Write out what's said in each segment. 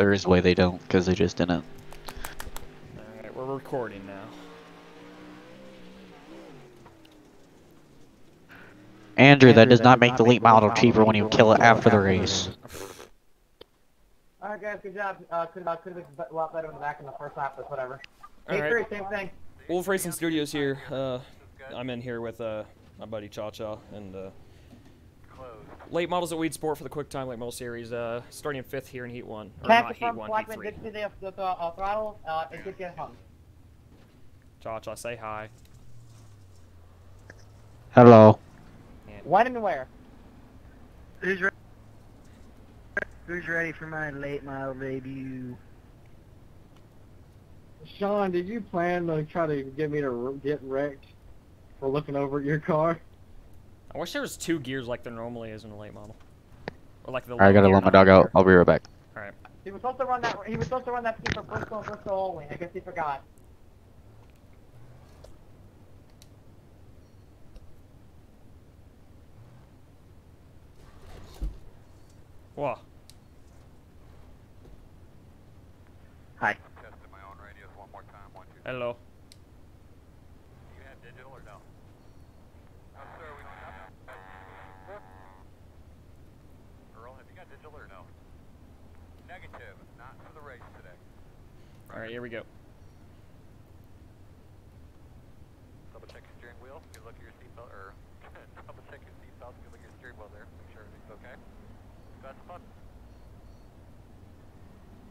There is a way they don't, because they just didn't. Alright, we're recording now. Andrew, that does not make the late model cheaper when you kill it after the race. Alright guys, good job. Uh, could, uh, could have been a lot better in the back in the first half, but whatever. Take Alright. same thing. Wolf Racing Studios here. Uh, I'm in here with uh, my buddy Cha Cha and uh, late models at Weedsport for the Quicktime Late Model Series. Uh, starting in fifth here in Heat One, or Pass not Heat One, Heat Three. did to the, the, the uh, throttle, uh, and get you hung. Cha Cha, say hi. Hello. When and where? Who's ready? Who's ready for my late model debut? Sean, did you plan to try to get me to r- get wrecked for looking over at your car? I wish there was two gears like there normally is in a late model, or like the. I gotta gear, let my dog out. I'll be right back. All right. He was supposed to run that. He was supposed to run that scheme for Bristol and Bristol only. I guess he forgot. Whoa. Hi. Testing my own radios one more time. One, two. Hello. You have digital or no? No, sir. We don't have. Earl, have you got digital or no? Negative. Not for the race today. All right, here we go. Double check your steering wheel. Good look at your seatbelt, or double check your seatbelt. Good look at your steering wheel there. Make sure everything's okay. Got the fun.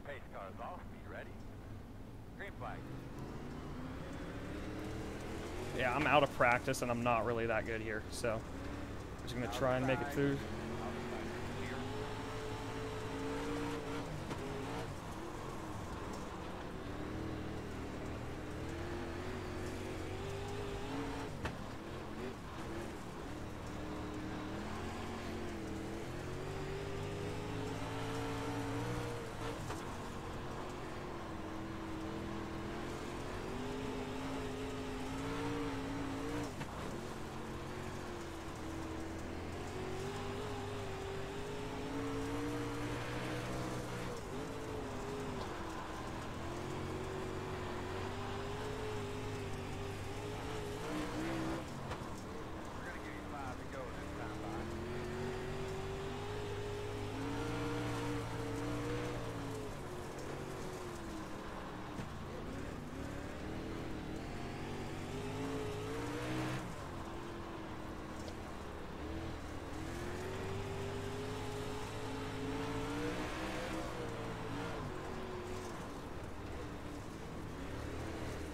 Pace cars off. Be ready. Green flag. Yeah, I'm out of practice and I'm not really that good here, so I'm just gonna try and make it through. We're gonna give you five to go this time, bye.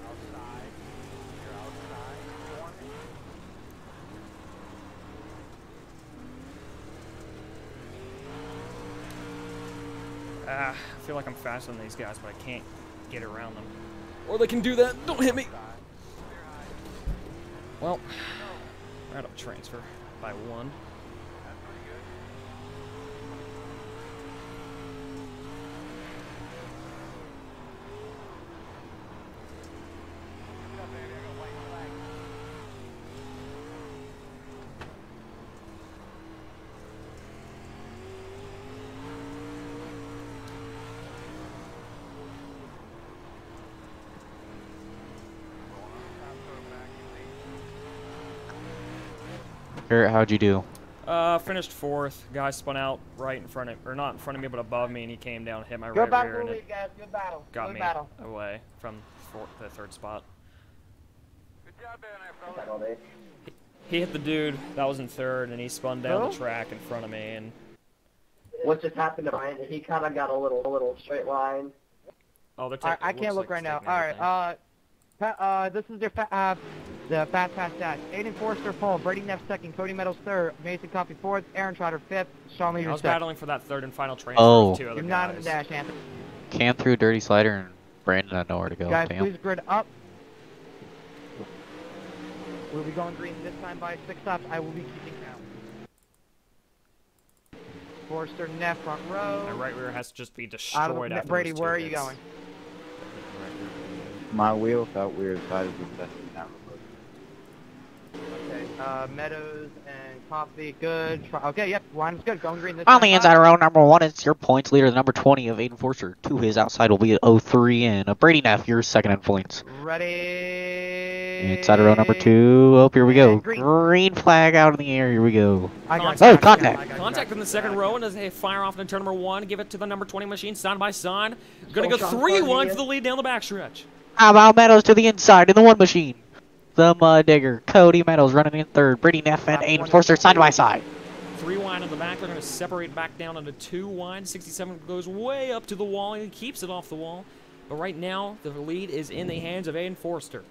Outside. You're outside. Warning. Ah, I feel like I'm faster than these guys, but I can't get around them. Or they can do that. Don't hit me. Well, of transfer by one. Garrett, how'd you do? Uh, finished fourth. Guy spun out right in front of, or not in front of me, but above me, and he came down, hit my Good right battle, rear, and lead, it guys. Good battle. got Good me battle. away from four, the third spot. Good job down there, fellas. He hit the dude that was in third, and he spun down the track in front of me, and What just happened to Brandon? He kind of got a little, a little straight line. oh, they're I, taking. I looks can't look like right now. All right, uh, uh, this is your fa- uh, the fast pass dash. Aiden Forster pole, Brady Neff second, Cody Meadows third, Mason Coffey fourth, Aaron Trotter fifth, Sean I Leader was second. battling for that third and final transfer Oh. two other You're not in the dash, Anthony. Cam threw a dirty slider and Brandon had nowhere to go. Guys, Damn. please grid up. We'll be going green this time by six stops. I will be keeping count. Forster, Neff, front row. My right rear has to just be Out destroyed of, after Brady, where are you going? My wheel felt weird, so I just adjusted that real quick. Okay. Uh, Meadows and Coffey, good. Okay, yep, line's good. Going green this On the inside row number one, it's your points leader, the number 20 of Aiden Forster. To his outside will be at 03, and uh, Brady Neff, your second in points. Ready. Inside row number two. Oh, here we go. Green. Green flag out in the air. Here we go. Contact. Oh, contact. I got you, Contact I in the second row, and as they fire off into turn number one, give it to the number 20 machine, side by side. Gonna go Sean 3 1 for the lead down the backstretch. How about Meadows to the inside in the one machine? The Mud Digger. Cody Meadows running in third. Brady Neff and Aiden Forster side by side. Three wide in the back. They're going to separate back down into two wide. 67 goes way up to the wall and keeps it off the wall. But right now, the lead is in the hands of Aiden Forster.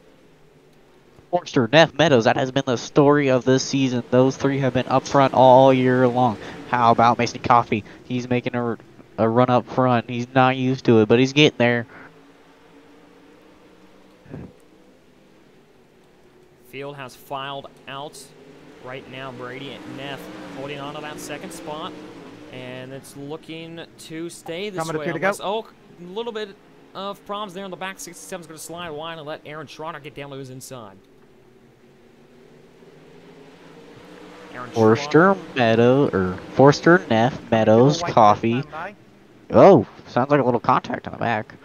Forster, Neff, Meadows. That has been the story of this season. Those three have been up front all year long. How about Mason Coffey? He's making a, a run up front. He's not used to it, but he's getting there. Field has filed out. Right now, Brady and Neff holding on to that second spot. And it's looking to stay this Coming way. two to go. unless- oh, a little bit of problems there in the back. 67's going to slide wide and let Aaron Schroeder get down to his inside. Aaron Forster, Meadow or Forster, Neff, Meadows, Coffey. Oh, sounds like a little contact on the back.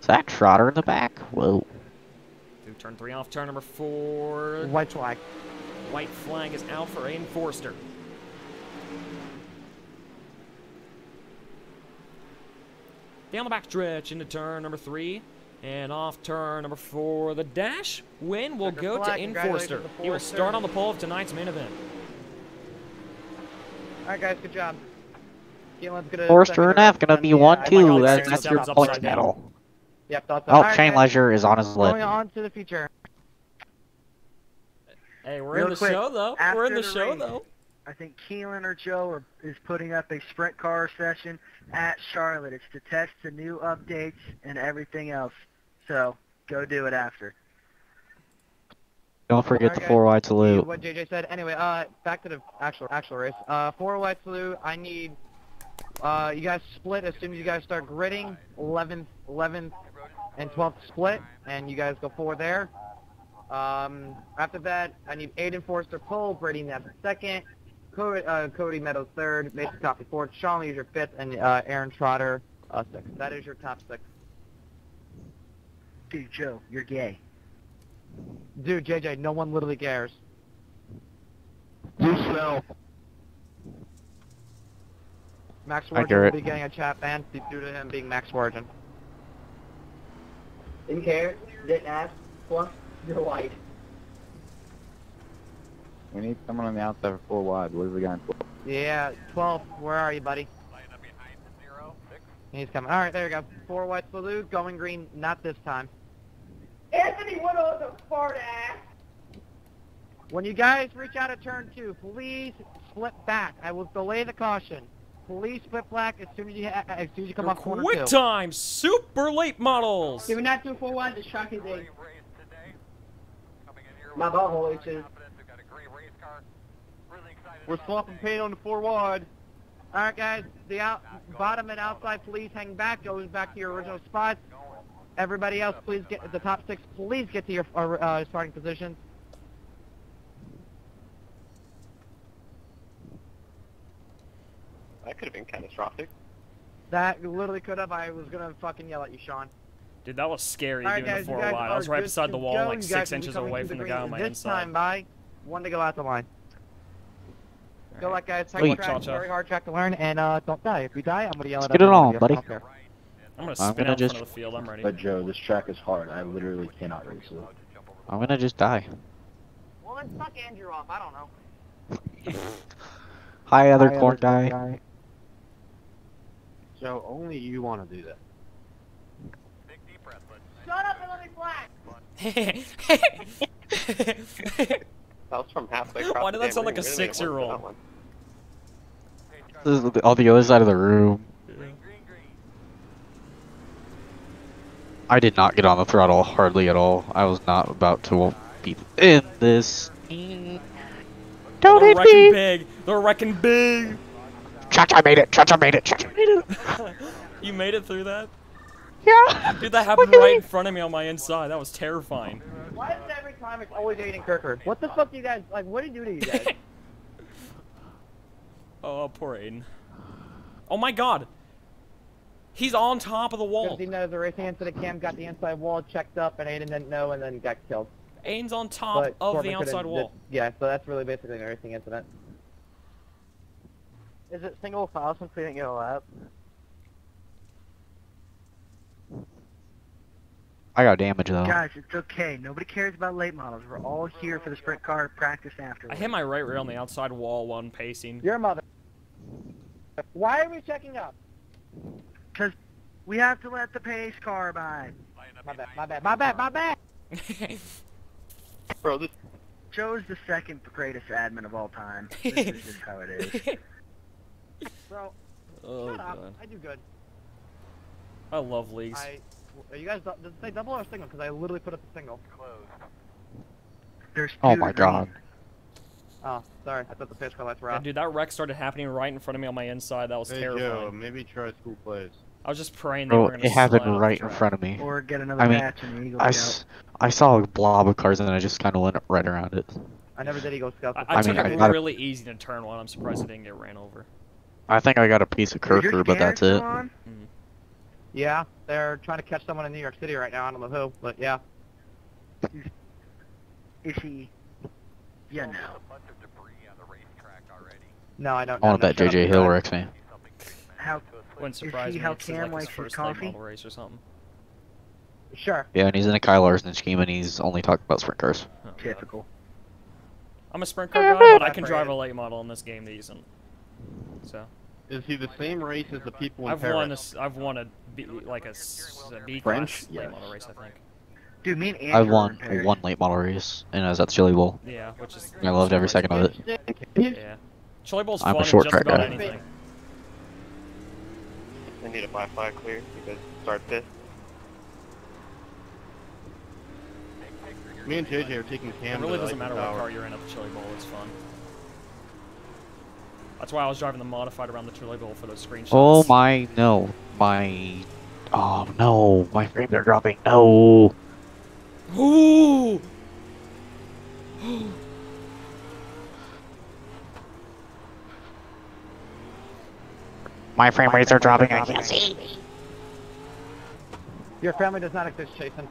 Is that Schroeder in the back. Whoa. Through turn three off turn number four. White flag. White flag is out for Aiden Forster. Down the back stretch into turn number three. And off turn number four. The dash win will Checker go to flag. Aiden Congratulations Forster. He will Forster. start on the pole of tonight's main event. Alright, guys, good job. Keelan's. Forster and her F gonna be one I might two. go that's your upside points down. medal. Yep, that's Oh, Alright, Shane guys, Leisure is on his list. Going on to the future. Hey, we're Real in the quick, show though. We're in the the show race, though. I think Keelan or Joe are, is putting up a sprint car session at Charlotte. It's to test the new updates and everything else. So go do it after. Don't forget the Okay. four wide salute. What JJ said. Anyway, uh, back to the actual actual race. Uh, four white salute. I need. Uh, you guys split as soon as you guys start gridding. 11th, 11th, and 12th split, and you guys go forward there. Um, after that, I need Aiden Forster pole, Brady Neff second, Cody, uh, Cody Meadows third, Mason Coffey fourth, Sean Lee is your fifth, and uh, Aaron Trotter uh, sixth. That is your top six. Dude, Joe, you're gay. Dude, JJ, no one literally cares. You smell. Max I will be getting a chat ban due to him being Max Warden. Didn't care. Didn't ask. Plus, you're white. We need someone on the outside for four wide. What is the guy for? Yeah, 12. Where are you, buddy? Line up behind the zero, six. He's coming. All right, there we go. Four white salute, going green. Not this time. Anthony Woodall's a fart ass. When you guys reach out at turn two, please slip back. I will delay the caution. Please split back as soon as you ha- as soon as you come Your off corner quick two. time super late models. Can we not do four wide? The shock is Great a. race today. In My with butthole high itches. We've got a great race car. Really excited We're swapping paint on the four wide. All right, guys. The out, bottom and outside, please hang back. Goes back to your original spots. Everybody else, please get the top six. Please get to your uh, uh, starting positions. That could have been catastrophic. That literally could have. I was gonna fucking yell at you, Sean. Dude, that was scary All right, doing guys, the you four guys wide. I was right beside the wall, go. like six guys will be inches away from the green guy on my this inside. time by one to go out the line. Good luck, guys. Tight Sweet. track, Cha-cha. very hard track to learn, and uh, don't die. If you die, I'm gonna yell at Let's get it every on, buddy. There. I'm gonna I'm gonna out just- front of the field. I'm ready. But Joe, this track is hard. I literally cannot race it. I'm gonna just die. Well, then suck Andrew off. I don't know. Hi, other corn guy. So only you want to do that. Big deep breath, but Shut up and let me flag. That was from halfway across Why the did that damn sound like a We didn't even want six-year-old? that one. This is the- on the other side of the room. green, green, green. I did not get on the throttle hardly at all. I was not about to be in this. Don't They're hit wrecking me! big. They're wrecking big. Cha-cha made it! Cha-cha made it! Cha-cha made it! You made it through that. Yeah. Dude, that happened right in front of me on my inside. That was terrifying. Why is it every time it's always Aiden Kirker? What the fuck do you guys like? What do you do to you guys? Oh, oh, poor Aiden. Oh my god! He's on top of the wall. Because he knows the racing incident cam got the inside wall checked up, and Aiden didn't know, and then got killed. Aiden's on top But of Corbin the outside wall. Yeah, so that's really basically an racing incident. Is it single file since we didn't get a lap? I got damage though. Guys, it's okay. Nobody cares about late models. We're all here for the sprint car practice after. I hit my right rear on the outside wall while I'm pacing. Your mother. Why are we checking up? Because we have to let the pace car by. My bad, my bad, my bad, my bad. Bro, this Joe's the second greatest admin of all time. This is just how it is. Bro, oh shut up. god. I do good. I love leagues. I. Are you guys? Does it say double or single? Because I literally put up a single. There's oh two Oh my god. these. Oh, sorry. I thought the pace car lights were Yeah, dude, that wreck started happening right in front of me on my inside. That was Hey terrifying. Joe, maybe try school plays. I was just praying they were Bro, gonna it happened right in front of me. Or get another I mean, batch and Eagle I, Scout. saw a blob of cars and I just kind of went right around it. I never did Eagle Scout. I, before. I, I took mean, it I got- really easy to turn one. I'm surprised I didn't get ran over. I think I got a piece of Is but that's still it. on? Mm-hmm. Yeah, they're trying to catch someone in New York City right now. I don't know who, but yeah. Is he? Yeah, no. No, I don't. I want to bet No, JJ. Hill wrecks me. How? Wouldn't Is surprise he me how if Cam like his likes his first late coffee? model race or something. Sure. Yeah, and he's in a Kyle Larson scheme and he's only talking about sprint cars. Oh, Typical. I'm a sprint car guy, but I can drive a late model in this game decent. So Is he the same race as the people in I've Paris? won a, s- I've won a B, like a, s- a B French? class late Yes. model race, I think. Dude, me and Andrew I've won in Paris. one late model race, and I was at the Chili Bowl. Yeah, which is. I loved every second of it. Yeah. Chili Bowl's I'm a fun in short just track about guy. anything. they need a black flag clear because start fifth. Me and JJ are taking It really doesn't matter what car you're in at the Chili Bowl, it's fun. That's why I was driving the modified around the Chili Bowl for those screenshots. Oh my, no. My. Oh no, my frames are dropping. No. Ooh! My frame rates are dropping. I can't see. Your family does not exist, Jason.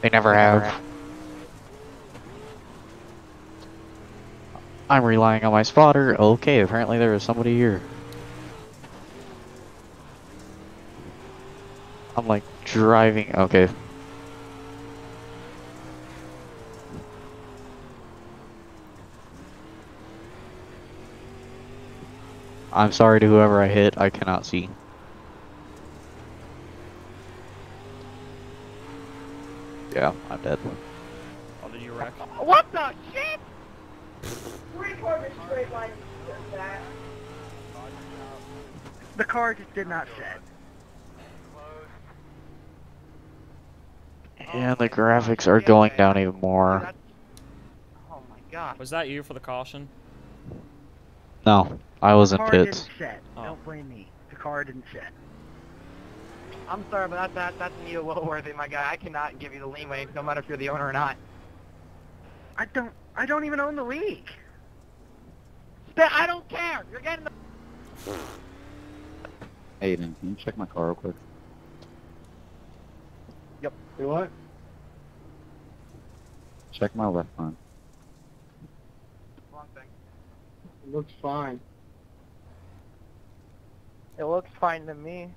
They never have. I'm relying on my spotter. Okay, apparently there is somebody here. I'm like driving. Okay. I'm sorry to whoever I hit. I cannot see. Yeah, I'm dead. Oh, did you wreck? What the shit? The car just did not set. And the graphics are going down even more. Oh my god. Was that you for the caution? No, I was The in car pits. didn't set. Oh. Don't blame me. The car didn't set. I'm sorry, but that, that that's Neil Willworthy, my guy. I cannot give you the leeway, no matter if you're the owner or not. I don't. I don't even own the league. Sta- I don't care. You're getting the. Aiden, can you check my car real quick? Yep. Do what? Check my left front. Wrong thing. It looks fine. It looks fine to me.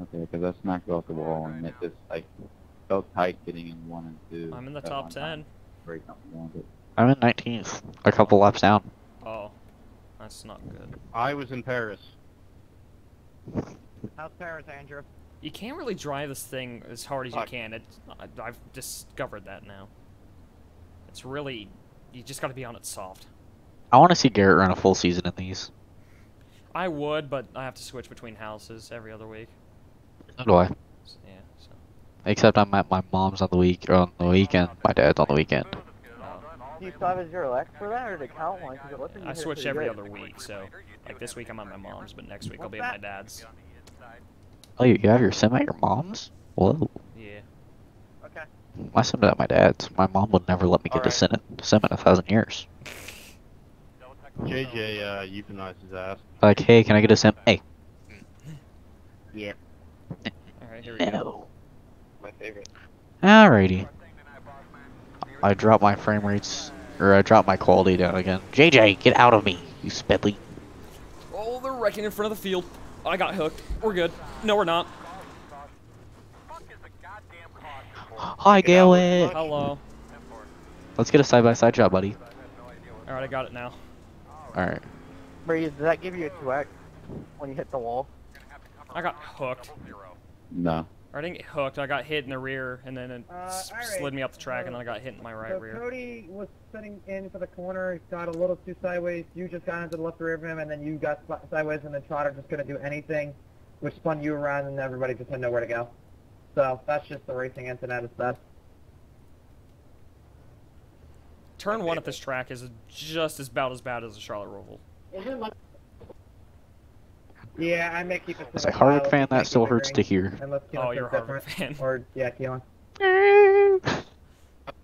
Okay, because I smacked it off the wall and it just like felt tight getting in one and two. I'm in the top one time. 10. Break up one, but I'm in 19th, a couple laps down. Oh. That's not good. I was in Paris. How's Paris, Andrew? You can't really drive this thing as hard as you can. It, I, I've discovered that now. It's really... You just gotta be on it soft. I want to see Garrett run a full season in these. I would, but I have to switch between houses every other week. So do I. So, yeah, so... Except I'm at my mom's on the week or on the weekend. My dad's on the weekend. Do you still have a zero X for that, or did it count one? 'Cause it looked like you I hit it switch every good. other week, so like this week I'm at my mom's, but next week I'll be at my dad's. Oh, you have your sim at your mom's? Whoa. Yeah. Okay. My sim's at my dad's. My mom would never let me get a Alright. sim, sim in a thousand years. JJ uh, euthanized his ass. Like, hey, can I get a sim? Hey, Yep. Alright, here we go. no. My favorite. Alrighty. I dropped my frame rates, or I dropped my quality down again. JJ, get out of me, you spedly. Oh, they're wrecking in front of the field. I got hooked. We're good. No, we're not. Hi, Gale. Hello. Let's get a side-by-side shot, buddy. Alright, I got it now. Alright. Breeze, does that give you a 2X when you hit the wall? I got hooked. No. Or I didn't get hooked. I got hit in the rear, and then it Uh, s- alright, slid me up the track, and then I got hit in my right so rear. Cody was sitting in for the corner, got a little too sideways. You just got into the left rear of him, and then you got sideways, and then Trotter just couldn't do anything, which spun you around, and everybody just had nowhere to go. So that's just the racing incident. It's that. Turn one at this track is just as about as bad as the Charlotte Roval. Yeah, I may keep it. As a Harvick fan, that still hurts to hear. Unless Oh, you're a Harvick fan. Or yeah, Keelan.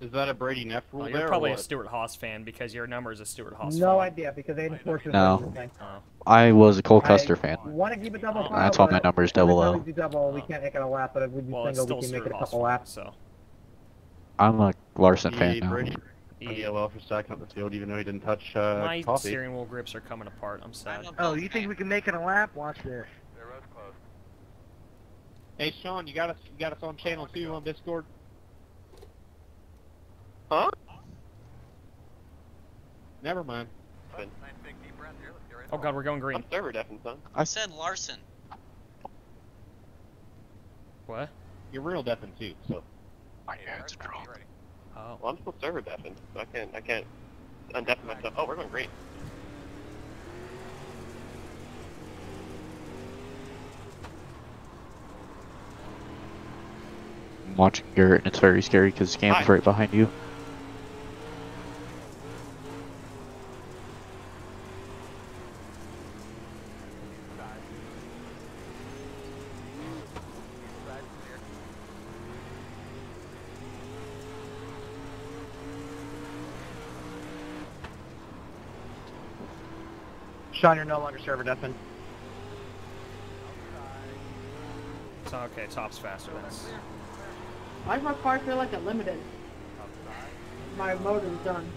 Is that a Brady Neff rule Oh, there? you're or probably a what? Stewart-Haas fan because your number is a Stewart-Haas No font. idea because Aiden Fortune No. was the thing. Oh. I was a Cole Custer fan. Want to keep it double Oh. file, That's why my number is double O. We do double, we oh. can't make it a lap, but if we do Well, single, we can make Stuart it a couple font, laps. so. I'm a Larson Yeah, fan now. Brady Yeah. DLL for stacking up the field, even though he didn't touch uh, My coffee. steering wheel grips are coming apart. I'm sad. Oh, you think we can make it a lap? Watch this. Hey Sean, you got us, you got us on channel two on Discord. Huh? Never mind. Oh god, we're going green. I'm server deafened, son. I said Larson. What? You're real deafened too, so. My head's dropped. Oh. Well, I'm still server deafened, so I can't, I can't undeafen myself. Oh, we're going green. I'm watching Garrett, and it's very scary because Scam's Hi. right behind you. Sean, you're no longer server deafened. So, okay, top's faster. That's Why does my car feel like a limited? My motor's done.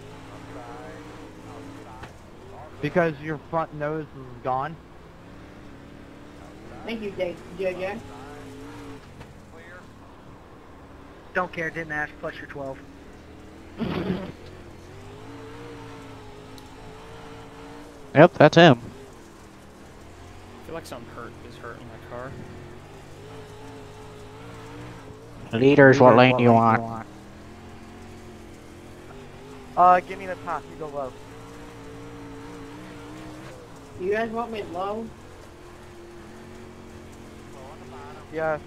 Because your front nose is gone. Thank you, J- JJ. Don't care, didn't ask, plus your 12. Yep, that's him. I feel like something hurt is hurting my car. Leaders, what lane do you want? Uh, give me the top. You go low. You guys want me low? Yes.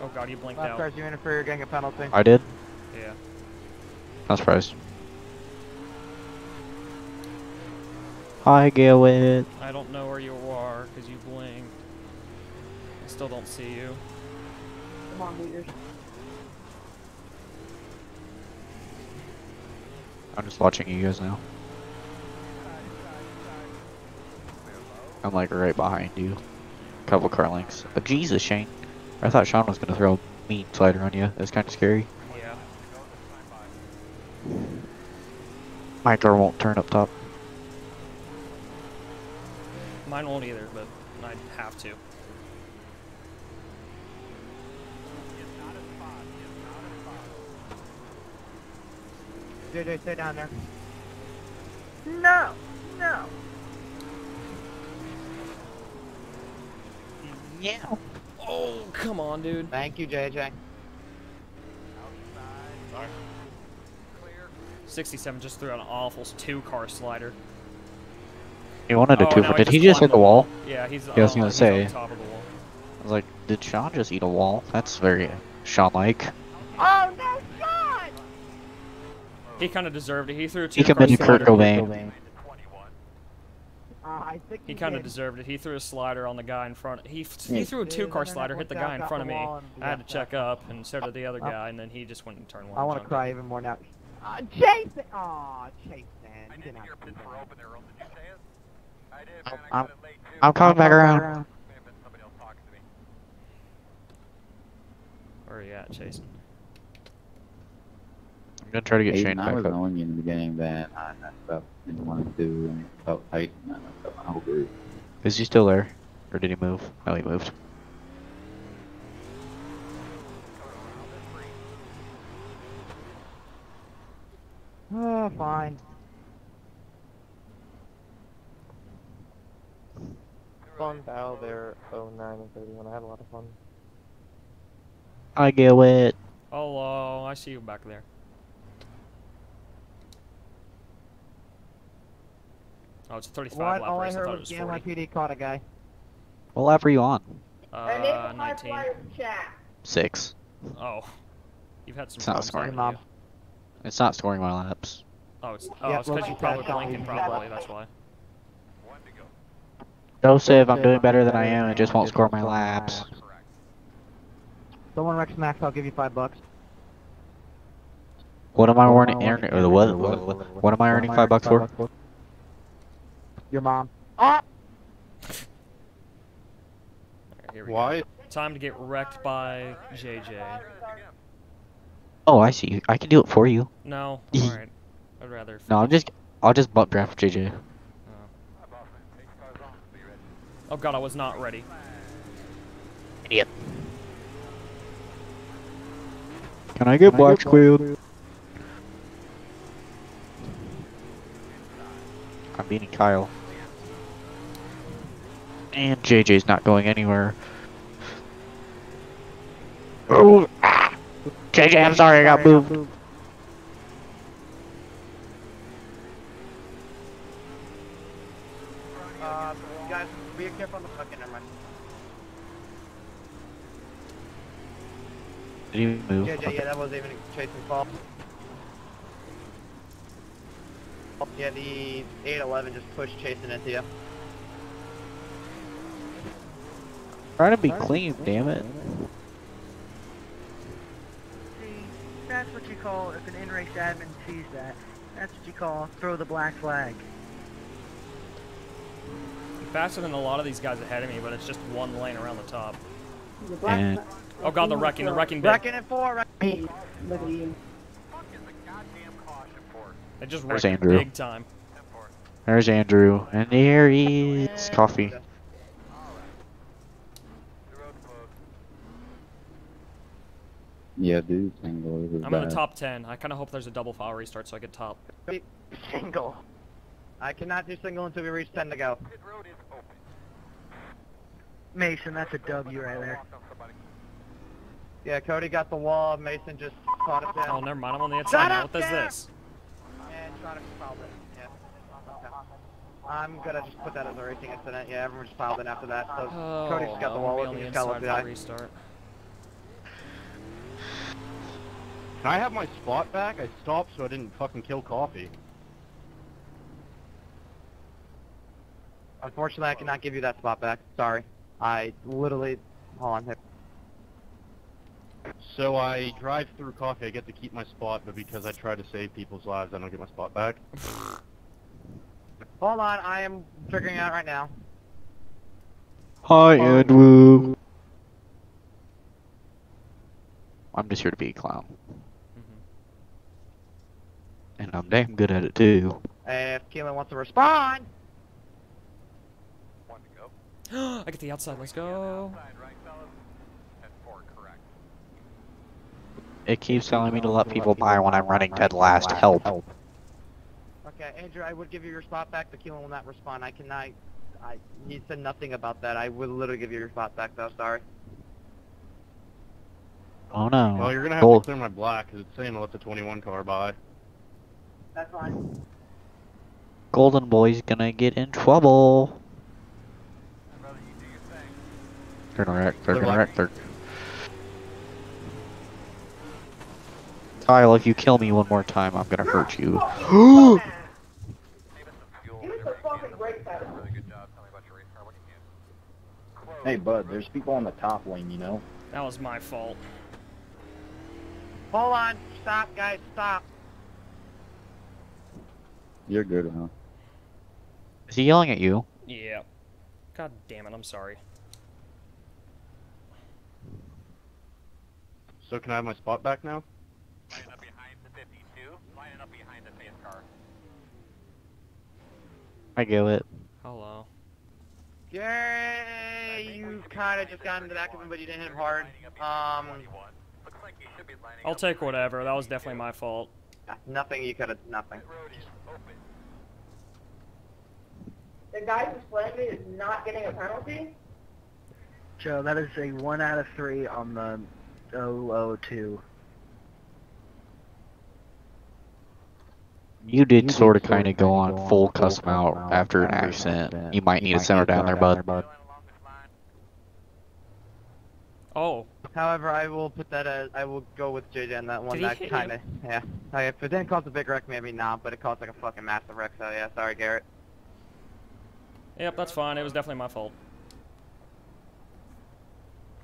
Oh god, you blinked Last out. cars you interfere, you're getting a penalty. I did? Yeah. Not surprised. Hi, it. I don't know where you are because you blinked. I still don't see you. Come on, leaders. I'm just watching you guys now. I'm like right behind you. Couple car lengths. Uh, Jesus, Shane. I thought Sean was gonna throw a mean slider on you. That's kind of scary. Yeah. My car won't turn up top. Mine won't either, but I'd have to. JJ, stay down there. No! No! Yeah. Oh, come on, dude. Thank you, JJ. 67 just threw out an awful two-car slider. He wanted a Oh, two. now Did he just hit the wall? Yeah, he's. Yeah, I was gonna he's on say. top of the wall. I was like, did Sean just eat a wall? That's very Sean-like. Oh, no, Sean! He kind of deserved it. He threw two. He committed Kurt Cobain. Uh, I think He he kind of deserved it. He threw a slider on the guy in front. He f- Yeah. he threw a two-car slider, hit the guy in front of me. I had to check that. up, and so did the other Oh. guy, and then he just went and turned one. I want to cry in. even more now. Uh, Jason! Aw, Chase, man. I'm- I I'm- got it late, too. I'm coming back around. May have been somebody else talking to me. Where are you at, Chase? I'm gonna try to get Aiden, Shane I back was up. knowing you in the beginning that I messed up in one and two and felt tight and I messed up my whole group. Is he still there? Or did he move? No, he moved. Oh, fine. Fun battle there, 09 and 31. I had a lot of fun. I get it. Hello, I see you back there. Oh, it's a 35 What? lap All I race. I heard thought it was was the 40. NYPD caught a guy. What lap are you on? Uh, 19. Six. Oh, you've had some It's not scoring. haven't Mom. It's not scoring my laps. Oh, it's oh, Yeah, it's because you she probably blinking. Probably that's why. One to go. Joseph, I'm doing better than I am. It just won't score my laps. Correct. Someone wrecks Max, I'll give you five bucks. What am I earning? earning or the what, what, what? What am I earning five bucks for? Your mom. Ah! Alright, here we Why? Time to get wrecked by JJ. Oh, I see. I can do it for you. No, Eeh. all right. I'd rather. No, I'm just. I'll just butt draft JJ. Oh. Hi, boss man. Eight cars on. Be ready. Oh god, I was not ready. Idiot. Can I get black squid? I'm beating Kyle. And JJ's not going anywhere. Oh, ah. JJ, I'm sorry I got moved. Uh, guys, be careful on the fucking never mind. Did he move? JJ, yeah, that wasn't even Chase's fault. Yeah, the 811 just pushed Chasing into you. Trying to be clean, damn it. See, that's what you call, if an in-race admin sees that, that's what you call throw the black flag. I'm faster than a lot of these guys ahead of me, but it's just one lane around the top. The black And- Oh god, the wrecking, the wrecking bit. Wrecking it four, wreck- Hey, look at you. Fuck is a goddamn caution for? They just There's wrecked Andrew. big time. There's Andrew, and there he is. Coffey. The road closed. Yeah, dude, single is I'm in the top 10. I kind of hope there's a double file restart so I get top. Single. I cannot do single until we reach 10 to go. Pit road is open. Mason, that's a W right there. Walk on somebody. Yeah, Cody got the wall. Mason just caught it Oh, never mind. I'm on the inside now. up What is there! this? And trying to piled it. Yeah. Okay. I'm gonna just put that as a racing incident. Yeah, everyone just piled in after that. So Oh, Cody just got the wall. gonna He be on just the got inside for guy. restart. Can I have my spot back? I stopped so I didn't fucking kill Coffey. Unfortunately, I cannot give you that spot back. Sorry. I literally. Hold on. Here. So I drive through Coffey, I get to keep my spot, but because I try to save people's lives, I don't get my spot back. Hold on. I am figuring out right now. Hi, Andrew. I'm just here to be a clown. Mhm. And I'm damn good at it too. If Keelan wants to respond. One to go. I get the outside. Let's go. Outside, right, fellas? Ten four, correct. It keeps telling me to let people by when I'm running dead last. Help. Okay, Andrew, I would give you your spot back, but Keelan will not respond. I cannot. I. He said nothing about that. I would literally give you your spot back, though. Sorry. Oh no. Well, you're gonna have Gold. to clear my black, because it's saying to let the 21 car by. That's fine. Golden Boy's gonna get in trouble. Brother, you do your thing. They're gonna wreck. They're They're gonna wreck. They're. Kyle, if you kill me one more time, I'm gonna hurt you. Hey, bud, there's people on the top lane, you know? That was my fault. Hold on. Stop, guys. Stop. You're good, huh? Is he yelling at you? Yeah. God damn it, I'm sorry. So can I have my spot back now? Lining up behind the 52. Lining up behind the face car. I get it. Hello. Yay! You kind of just got into the back of him, but you didn't hit him hard. Um, Looks like you should be lining I'll take whatever. That was definitely my fault. nothing you could have, nothing. Road is open. The guy who's playing me is not getting a penalty? Joe, that is a one out of three on the 002. You did You sort of did sorta kind of go kinda on go on full full cuss out out after an after an accident. accident. You might You need to might simmer need to down there, down bud. there, bud. Going along this line. Oh, However, I will put that as, I will go with JJ on that one. Did that kind of, yeah. Like, if it didn't cause a big wreck, maybe not, but it caused like a fucking massive wreck, so yeah, sorry, Garrett. yep, that's fine. It was definitely my fault.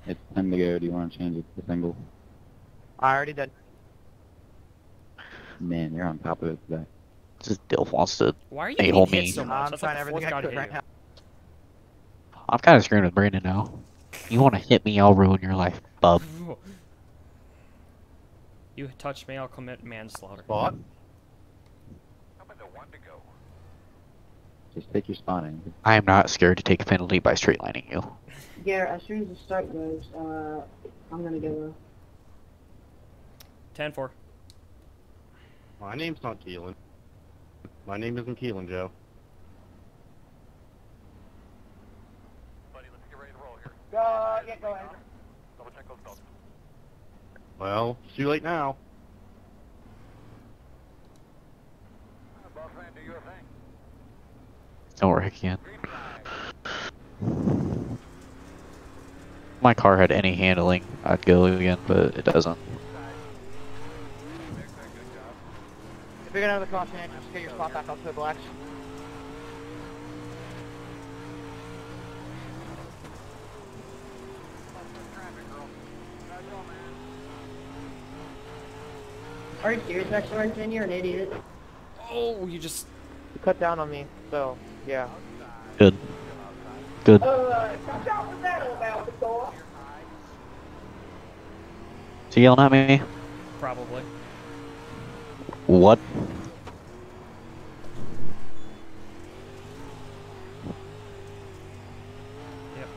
It's time to go. Do you want to change it to single? I already did. Man, you're on top of it today. Just Dilf wants to. Why are you Hey, getting hit me. so much? I'm trying everything I could right now. I'm kind of screwing with Brandon now. You want to hit me, I'll ruin your life, bub. You touch me, I'll commit manslaughter. Spot? How about the one to go? Just take your spot in. I am not scared to take a penalty by straight lining you. Garrett, as soon as the start goes, uh, I'm gonna go. 10-4. My name's not Keelan. My name isn't Keelan, Joe. Buddy, let's get ready to roll here. Go, yeah, go ahead. Double check those belts. Well, it's too late now. Boss do your thing. Don't work again. Green flag. My car had any handling, I'd go again, but it doesn't. Good, good, good job. If you're gonna have the caution engine, just get your spot back up to the blacks. Are you serious, Exploration? You're an idiot. Oh, you just... You cut down on me, so, yeah. Good. Good. Uh, watch out for that about. Is he yelling at me? Probably. What? Yep.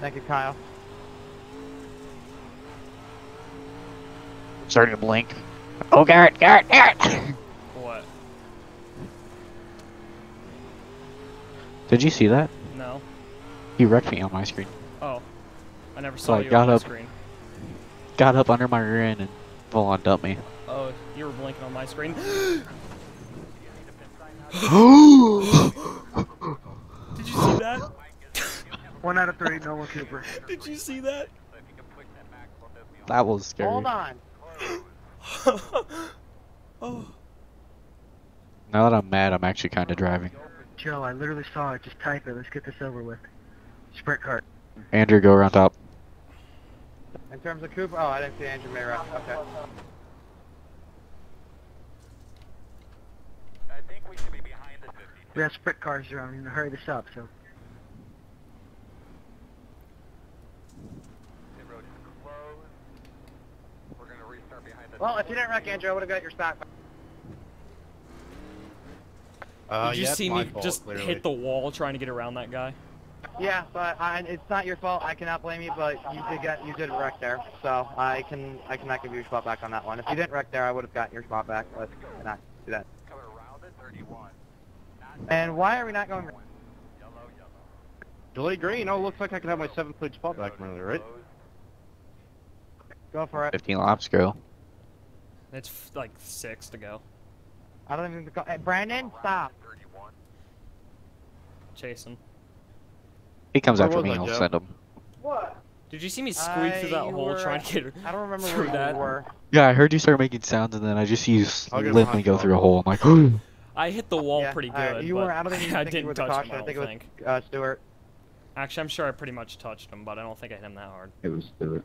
Thank you, Kyle. Starting to blink. Oh, Garrett, Garrett, Garrett! What? Did you see that? No. He wrecked me on my screen. Oh. I never So saw I you got on the up- screen. Got up under my rear end and full on dumped me. Oh, you were blinking on my screen. Did you see that? One out of three, Nolan Cooper. Did you see that? That was scary. Hold on. oh. Now that I'm mad, I'm actually kind of driving. Joe, I literally saw it. Just type it. Let's get this over with. Sprint car. Andrew, go around top. In terms of Cooper, oh, I didn't see Andrew Mayra. Okay. I think we should be behind the 50. We have sprint cars around. We need to hurry this up. So The road is closed. We're gonna restart behind the. Well, if you didn't wreck Andrew, I would have got your spot. Back. Uh, Did you yeah, see me fault, just clearly. hit the wall trying to get around that guy? Yeah, but I, it's not your fault. I cannot blame you, but you did get you did wreck there, so I can I cannot give you your spot back on that one. If you didn't wreck there, I would have gotten your spot back, but I cannot do that. Coming around it, 31. And why are we not going? Yellow, yellow. Delay green. Oh, looks like I can have my seventh plate spot back from earlier, right? Go for it. 15 laps go. It's f- like six to go. I don't even go. Hey, Brandon, stop. 31. Jason? He comes Where after me, I, I'll Joe? send him. What? Did you see me squeak through that Uh, hole were trying to get I don't remember through where that? were. Yeah, I heard you start making sounds, and then I just see you I'll limply go through a hole. I'm like, I hit the wall Yeah, pretty uh, good, you but were. I don't think you I think you were didn't the touch him. caution. I I think don't it think. was uh, Stewart. Actually, I'm sure I pretty much touched him, but I don't think I hit him that hard. It was Stewart.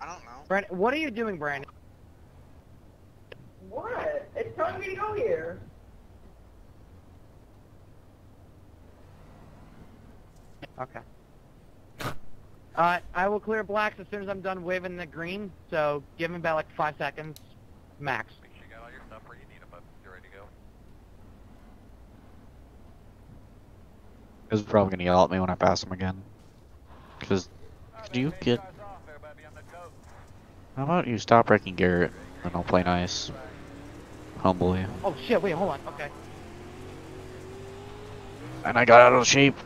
I don't know. Brandon, what are you doing, Brandon? What? It's telling me to go here. Okay. Uh, I will clear blacks as soon as I'm done waving the green. So give me about like five seconds, max. Make sure you got all your stuff where you need them, but you're ready to go. He's probably gonna yell at me when I pass him again. Cause, do you get? How about you stop wrecking Garrett, and I'll play nice, humbly. Oh shit! Wait, hold on. Okay. And I got out of shape.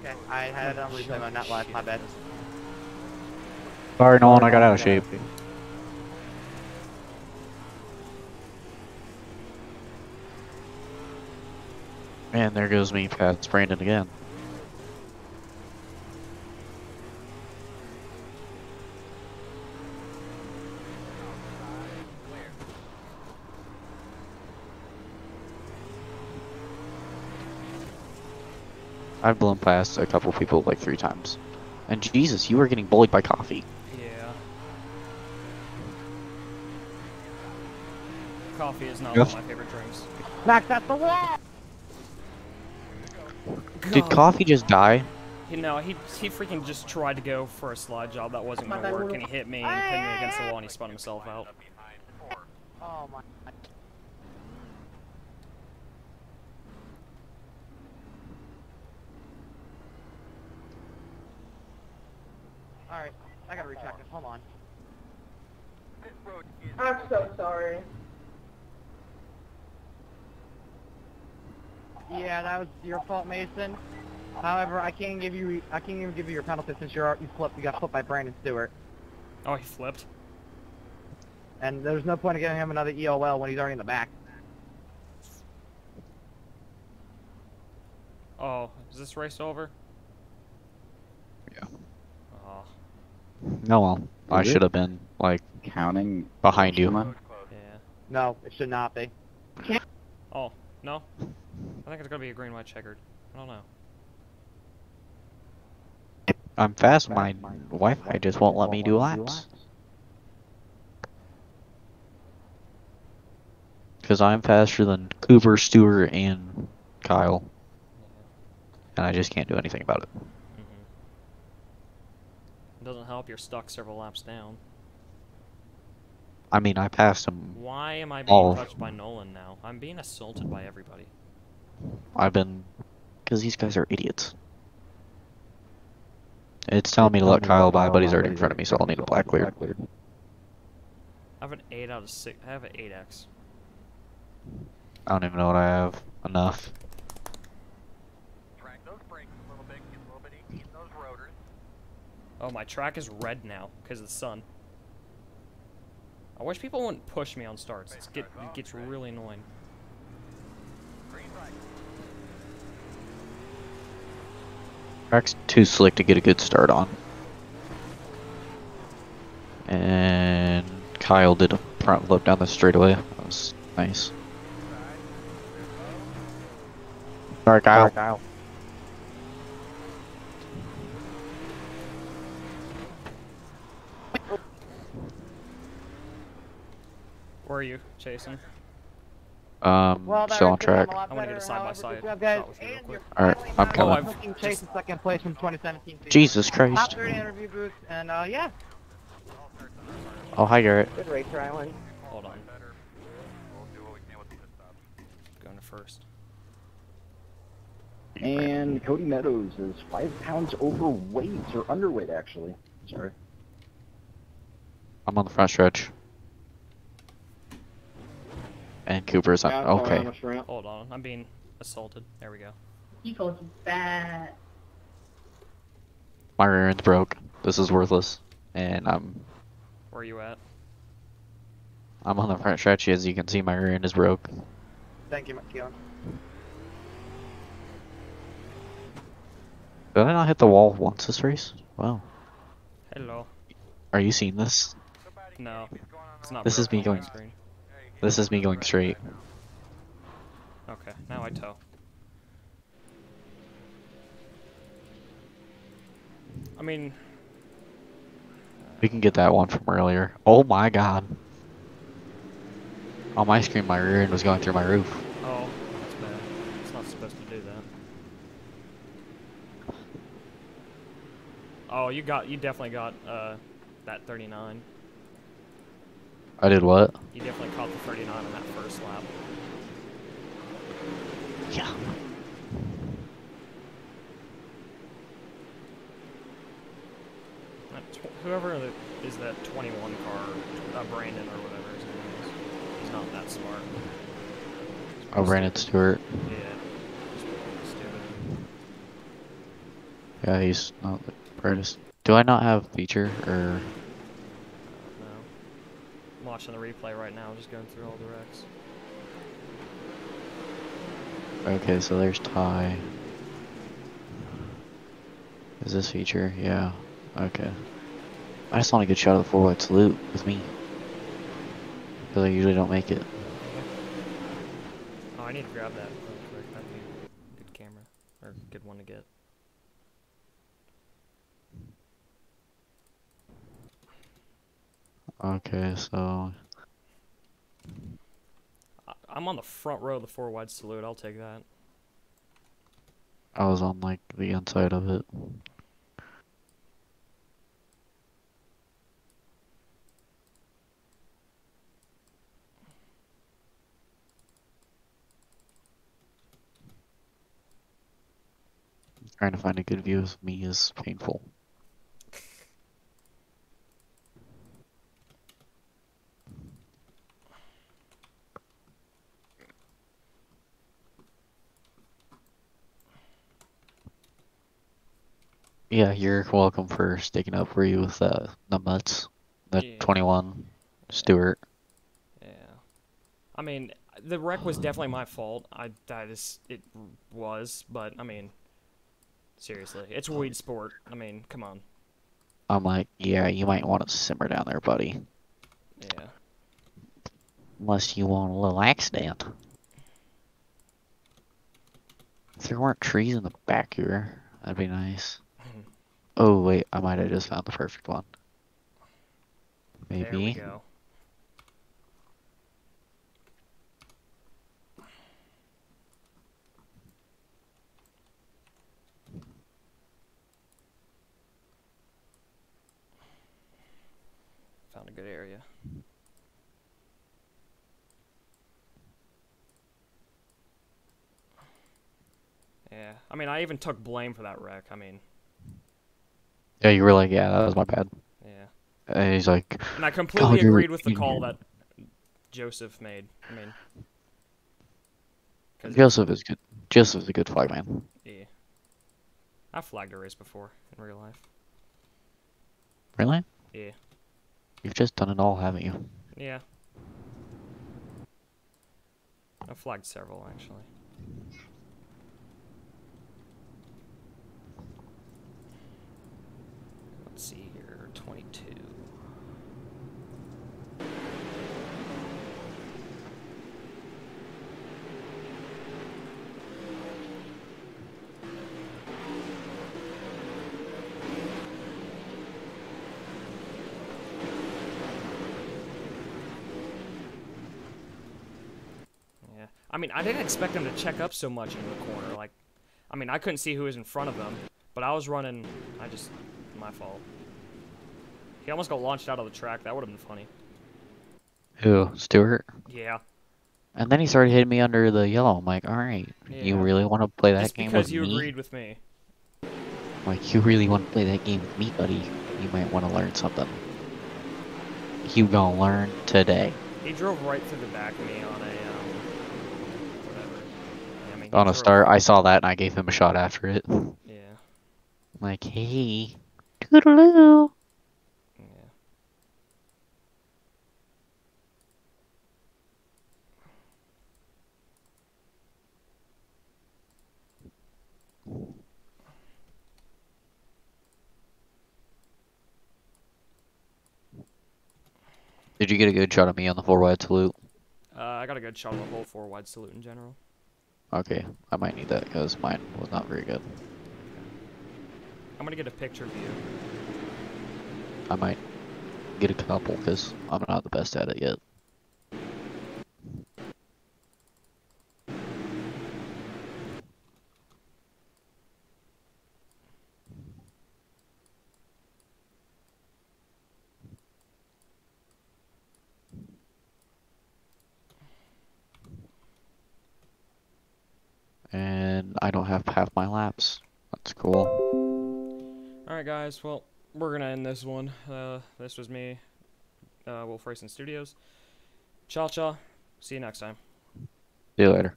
Okay. I had um, oh, it on replay mode, not live. My bad. Sorry, Nolan, I got out of shape. And there goes me past Brandon again. I've blown past a couple people like three times. And Jesus, you were getting bullied by Coffey. Yeah. Coffee is not Yes. one of my favorite drinks. Max, that's the wall. Did Coffey just die? You know, he he freaking just tried to go for a slide job that wasn't gonna work, and he hit me and pinned me against the wall, and he spun himself out. Oh my. All right, I gotta recheck this. Hold on. I'm so sorry. Yeah, that was your fault, Mason. However, I can't give you I can't even give you your penalty since you're you flipped you got flipped by Brandon Stewart. Oh, he flipped. And there's no point in giving him another EOL when he's already in the back. Oh, is this race over? Yeah. Oh, No, well, I Is it? should have been like Counting behind you. Shima? yeah. No, it should not be. Oh, no? I think it's gonna be a green, white, checkered. I don't know. I'm fast. My Wi-Fi just won't let me do laps. Because I'm faster than Cooper, Stewart, and Kyle. And I just can't do anything about it. Doesn't help you're stuck several laps down. I mean, I passed him. Why am I being all touched by Nolan now? I'm being assaulted by everybody. I've been. Because these guys are idiots. It's telling me to let Kyle by, but he's already in front of me, so I'll need a black clear. I have an 8 out of 6. I have an 8x. I don't even know what I have. Enough. Drag those brakes a little bit, get a little bit of heat in those rotors. Oh, my track is red now because of the sun. I wish people wouldn't push me on starts. It's get, it gets really annoying. Track's too slick to get a good start on. And Kyle did a front flip down the straightaway. That was nice. Sorry, Kyle. Where are you, Jason? Um, Well, still on track. I wanna get better. a side by However, side Good job, guys. shot with you real And quick. you're Alright, finally I'm coming. on I've fucking just- chase in second place from 2017 season. Jesus Top Christ. 30 interview booth, and uh, yeah. Oh, hi, Garrett. Good race, Rylan. Hold on. Better. We'll do what we can with the pit stops. Going to first. And Cody Meadows is five pounds overweight or underweight, actually. Sorry. I'm on the front stretch. And Cooper's on. Yeah, Okay. I'm a shrimp. Hold on. I'm being assaulted. There we go. He goes bad. My rear end's broke. This is worthless. And I'm Where are you at? I'm on the front stretch. As you can see, my rear end is broke. Thank you, Keelan. Did I not hit the wall once this race? Wow. Hello. Are you seeing this? No. It's not This is me broken on my going- screen. This is me going straight. Okay, now I tow. I mean, We can get that one from earlier. Oh my god. On my screen, my rear end was going through my roof. oh, that's bad. It's not supposed to do that. Oh, you got, you definitely got, uh, that 39. I did what? You definitely caught the 39 on that first lap. Yeah. Whoever the, is that 21 car, uh, Brandon or whatever his name is, he's not that smart. Oh, Brandon Stewart. Yeah. He's. Yeah, he's not the brightest. Do I not have feature or? Watching the replay right now, just going through all the wrecks. Okay, so there's Ty. Is this feature? Yeah. Okay. I just want a good shot of the four wide salute with me. Because I usually don't make it. Oh, I need to grab that real quick. That'd be a good camera. Or good one to get. Okay, so I'm on the front row of the four wide salute. I'll take that. I was on like the inside of it. Trying to find a good view of me is painful. Yeah, you're welcome for sticking up for you with uh, the nuts. The Yeah. 21 Stewart. Yeah. I mean, the wreck was definitely my fault. I that is it was, but I mean, seriously, it's Weedsport. I mean, come on. I'm like, yeah, you might want to simmer down there, buddy. Yeah. Unless you want a little accident. If there weren't trees in the back here, that'd be nice. Oh, wait, I might have just found the perfect one. Maybe. There we go. Found a good area. Yeah, I mean, I even took blame for that wreck. I mean, Yeah, you were like, yeah, that was my bad. yeah. And he's like, And I completely "God, you're- agreed with the call that Joseph made. I mean, Joseph is good. Joseph is a good flagman. yeah. I flagged a race before in real life. Really? Yeah. You've just done it all, haven't you? Yeah. I flagged several actually. Let's see here, 22. Yeah. I mean, I didn't expect him to check up so much in the corner. Like, I mean, I couldn't see who was in front of him, but I was running. I just, my fault. He almost got launched out of the track. That would have been funny. Who? Stewart? Yeah. And then he started hitting me under the yellow. I'm like, alright, you really want to play that Just game because with you me? agreed with me. Like, you really want to play that game with me, buddy? You might want to learn something. You gonna learn today. He drove right through the back of me on a um, whatever. Yeah, I mean, On a start, I saw that and I gave him a shot after it. Yeah. Like, hey, Toodaloo. Yeah. Did you get a good shot of me on the four wide salute? Uh, I got a good shot on the whole four wide salute in general. Okay, I might need that because mine was not very good. I'm gonna get a picture view. I might get a couple because I'm not the best at it yet. And I don't have half my laps. That's cool. Alright, guys, well, we're gonna end this one. Uh, this was me, uh, Wolf Racing Studios. Ciao, ciao. See you next time. See you later.